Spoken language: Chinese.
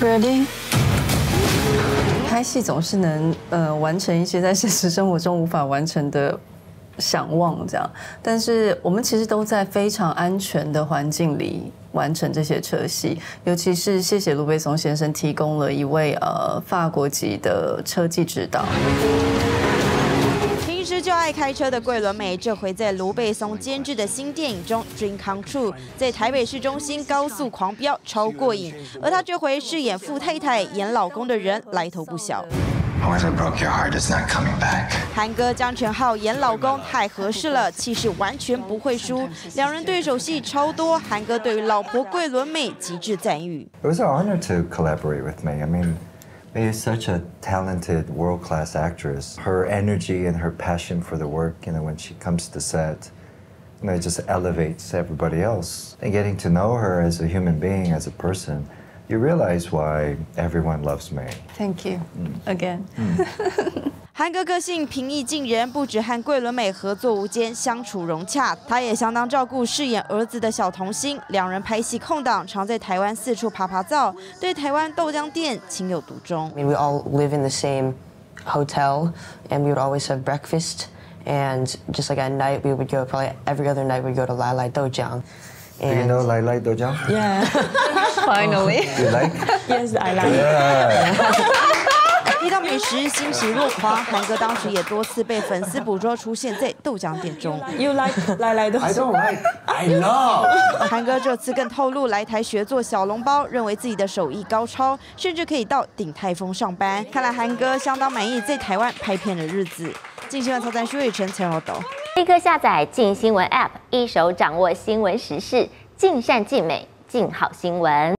Ready？拍戏总是能呃完成一些在现实生活中无法完成的想望，这样。但是我们其实都在非常安全的环境里完成这些车戏，尤其是谢谢卢贝松先生提供了一位呃法国籍的车技指导。时就爱开车的桂纶镁，这回在卢贝松监制的新电影中《Dream Come True》在台北市中心高速狂飙，超过瘾。而她这回饰演富太太，演老公的人来头不小。韩哥姜权浩演老公太合适了，气势完全不会输。两人对手戏超多，韩哥对于老婆桂纶镁极致赞誉。It was an honor to collaborate with me. I mean. May is such a talented, world-class actress. Her energy and her passion for the work, you know, when she comes to set, you know, it just elevates everybody else. And getting to know her as a human being, as a person, you realize why everyone loves me. Thank you mm. again. Mm. 韩哥个性平易近人，不止和桂纶镁合作无间，相处融洽，他也相当照顾饰演儿子的小童星。两人拍戏空档，常在台湾四处爬爬灶，对台湾豆浆店情有独钟。I mean, we all live in the same hotel, and we would always have breakfast. And just like at night, we would go probably every other night. We'd go to Lai Lai Dojang. Do you know Lai Lai Dojang? Yeah. Finally. You like? yes, I like. Yeah. 提到美食，欣喜若狂。韩哥当时也多次被粉丝捕捉出现在豆浆店中。You like Lai Lai I Dojang? don't like. I love. 韩哥这次更透露来台学做小笼包，认为自己的手艺高超，甚至可以到鼎泰丰上班。看来韩哥相当满意在台湾拍片的日子。进新闻曹赞徐伟成陈报道。立刻下载静新闻 App，一手掌握新闻时事，尽善尽美，尽好新闻。